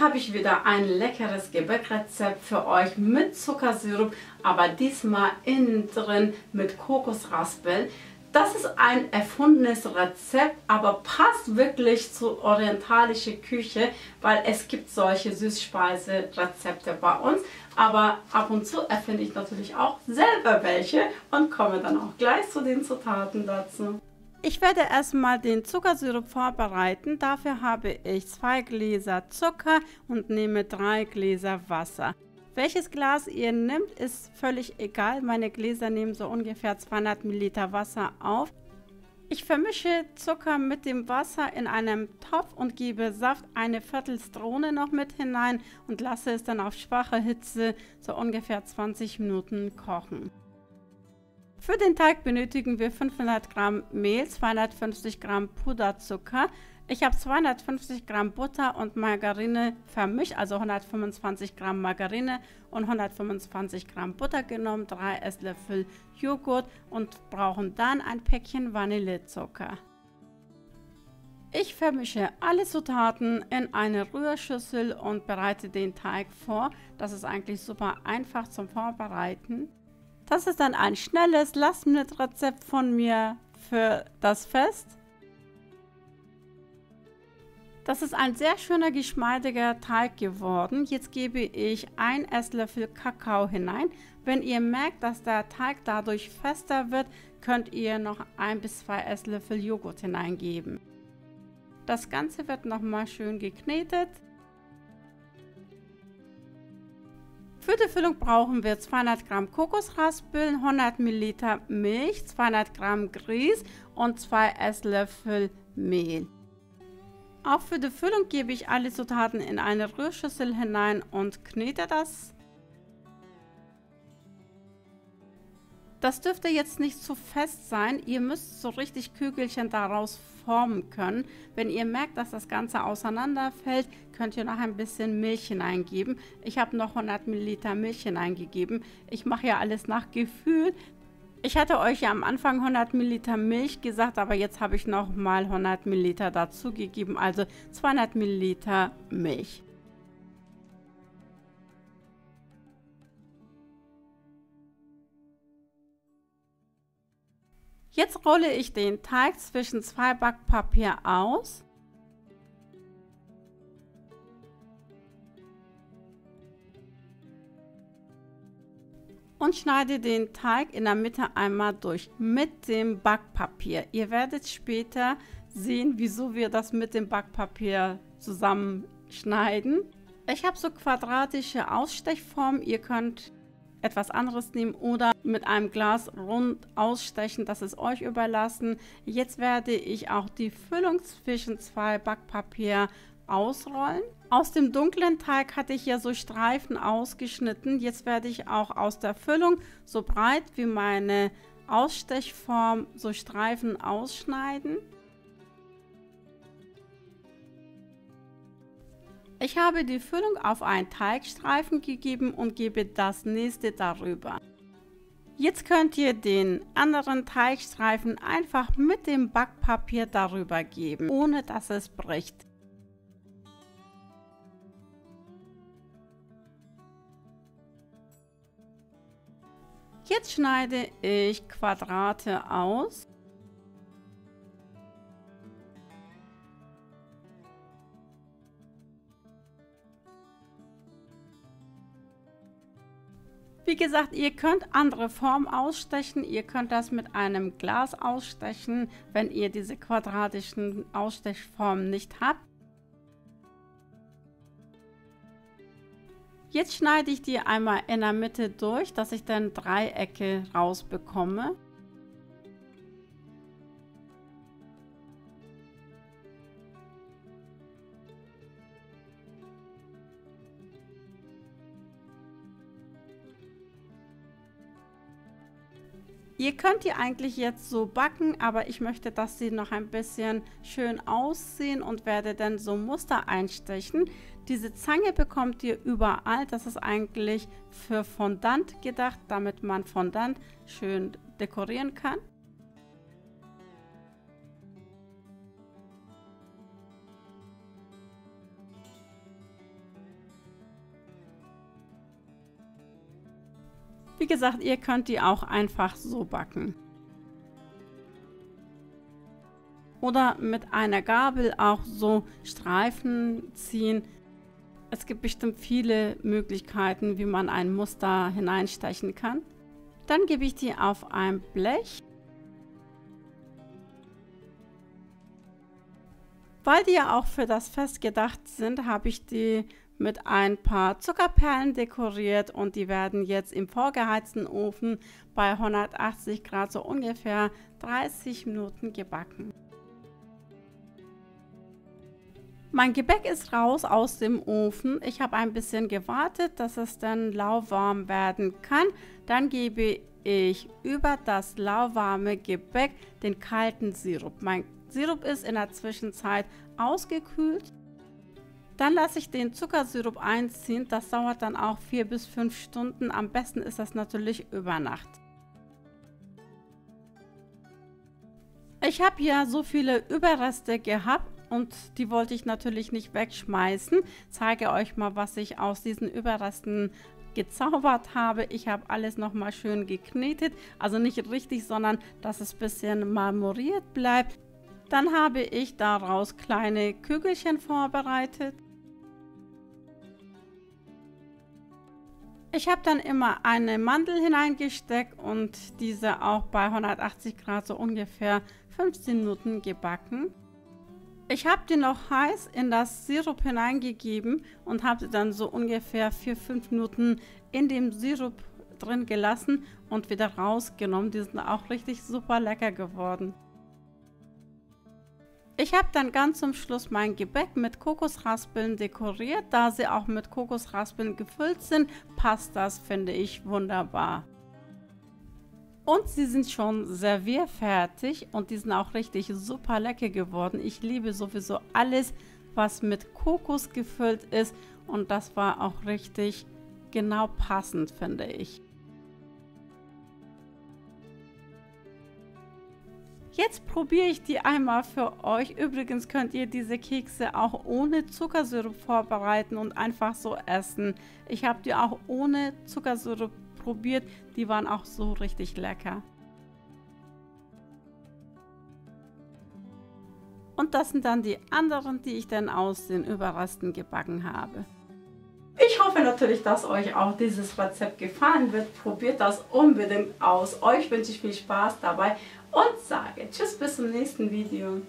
Habe ich wieder ein leckeres Gebäckrezept für euch mit Zuckersirup, aber diesmal innen drin mit Kokosraspeln. Das ist ein erfundenes Rezept, aber passt wirklich zur orientalischen Küche, weil es gibt solche Süßspeise-Rezepte bei uns. Aber ab und zu erfinde ich natürlich auch selber welche und komme dann auch gleich zu den Zutaten dazu. Ich werde erstmal den Zuckersirup vorbereiten. Dafür habe ich zwei Gläser Zucker und nehme drei Gläser Wasser. Welches Glas ihr nehmt, ist völlig egal. Meine Gläser nehmen so ungefähr 200 Milliliter Wasser auf. Ich vermische Zucker mit dem Wasser in einem Topf und gebe Saft eine Viertelstrone noch mit hinein und lasse es dann auf schwache Hitze so ungefähr 20 Minuten kochen. Für den Teig benötigen wir 500 Gramm Mehl, 250 Gramm Puderzucker. Ich habe 250 Gramm Butter und Margarine vermischt, also 125 Gramm Margarine und 125 Gramm Butter genommen, 3 Esslöffel Joghurt und brauchen dann ein Päckchen Vanillezucker. Ich vermische alle Zutaten in eine Rührschüssel und bereite den Teig vor. Das ist eigentlich super einfach zum Vorbereiten. Das ist dann ein schnelles Last-Minute-Rezept von mir für das Fest. Das ist ein sehr schöner, geschmeidiger Teig geworden. Jetzt gebe ich ein Esslöffel Kakao hinein. Wenn ihr merkt, dass der Teig dadurch fester wird, könnt ihr noch ein bis zwei Esslöffel Joghurt hineingeben. Das Ganze wird nochmal schön geknetet. Für die Füllung brauchen wir 200 Gramm Kokosraspeln, 100 Milliliter Milch, 200 Gramm Grieß und 2 Esslöffel Mehl. Auch für die Füllung gebe ich alle Zutaten in eine Rührschüssel hinein und knete das Das dürfte jetzt nicht zu fest sein. Ihr müsst so richtig Kügelchen daraus formen können. Wenn ihr merkt, dass das Ganze auseinanderfällt, könnt ihr noch ein bisschen Milch hineingeben. Ich habe noch 100 Milliliter Milch hineingegeben. Ich mache ja alles nach Gefühl. Ich hatte euch ja am Anfang 100 Milliliter Milch gesagt, aber jetzt habe ich noch mal 100 Milliliter dazugegeben, also 200 Milliliter Milch. Jetzt rolle ich den Teig zwischen zwei Backpapier aus. Und schneide den Teig in der Mitte einmal durch mit dem Backpapier. Ihr werdet später sehen, wieso wir das mit dem Backpapier zusammenschneiden. Ich habe so quadratische Ausstechformen. Ihr könnt etwas anderes nehmen oder mit einem Glas rund ausstechen, das ist euch überlassen. Jetzt werde ich auch die Füllung zwischen zwei Backpapier ausrollen. Aus dem dunklen Teig hatte ich ja so Streifen ausgeschnitten. Jetzt werde ich auch aus der Füllung so breit wie meine Ausstechform so Streifen ausschneiden. Ich habe die Füllung auf einen Teigstreifen gegeben und gebe das nächste darüber. Jetzt könnt ihr den anderen Teigstreifen einfach mit dem Backpapier darüber geben, ohne dass es bricht. Jetzt schneide ich Quadrate aus. Wie gesagt, ihr könnt andere Formen ausstechen. Ihr könnt das mit einem Glas ausstechen, wenn ihr diese quadratischen Ausstechformen nicht habt. Jetzt schneide ich die einmal in der Mitte durch, dass ich dann Dreiecke rausbekomme. Ihr könnt die eigentlich jetzt so backen, aber ich möchte, dass sie noch ein bisschen schön aussehen und werde dann so Muster einstechen. Diese Zange bekommt ihr überall. Das ist eigentlich für Fondant gedacht, damit man Fondant schön dekorieren kann. Wie gesagt, ihr könnt die auch einfach so backen. Oder mit einer Gabel auch so Streifen ziehen. Es gibt bestimmt viele Möglichkeiten, wie man ein Muster hineinstechen kann. Dann gebe ich die auf ein Blech. Weil die ja auch für das Fest gedacht sind, habe ich die mit ein paar Zuckerperlen dekoriert und die werden jetzt im vorgeheizten Ofen bei 180 Grad so ungefähr 30 Minuten gebacken. Mein Gebäck ist raus aus dem Ofen. Ich habe ein bisschen gewartet, dass es dann lauwarm werden kann. Dann gebe ich über das lauwarme Gebäck den kalten Sirup. Mein Sirup ist in der Zwischenzeit ausgekühlt. Dann lasse ich den Zuckersirup einziehen. Das dauert dann auch 4 bis 5 Stunden. Am besten ist das natürlich über Nacht. Ich habe ja so viele Überreste gehabt und die wollte ich natürlich nicht wegschmeißen. Zeige euch mal, was ich aus diesen Überresten gezaubert habe. Ich habe alles nochmal schön geknetet, also nicht richtig, sondern dass es ein bisschen marmoriert bleibt. Dann habe ich daraus kleine Kügelchen vorbereitet. Ich habe dann immer eine Mandel hineingesteckt und diese auch bei 180 Grad so ungefähr 15 Minuten gebacken. Ich habe die noch heiß in das Sirup hineingegeben und habe sie dann so ungefähr 4-5 Minuten in dem Sirup drin gelassen und wieder rausgenommen. Die sind auch richtig super lecker geworden. Ich habe dann ganz zum Schluss mein Gebäck mit Kokosraspeln dekoriert. Da sie auch mit Kokosraspeln gefüllt sind, passt das, finde ich, wunderbar. Und sie sind schon servierfertig und die sind auch richtig super lecker geworden. Ich liebe sowieso alles, was mit Kokos gefüllt ist und das war auch richtig genau passend, finde ich. Jetzt probiere ich die einmal für euch. Übrigens könnt ihr diese Kekse auch ohne Zuckersirup vorbereiten und einfach so essen. Ich habe die auch ohne Zuckersirup probiert. Die waren auch so richtig lecker. Und das sind dann die anderen, die ich dann aus den Überresten gebacken habe. Ich hoffe natürlich, dass euch auch dieses Rezept gefallen wird. Probiert das unbedingt aus. Euch wünsche ich viel Spaß dabei und sage Tschüss bis zum nächsten Video.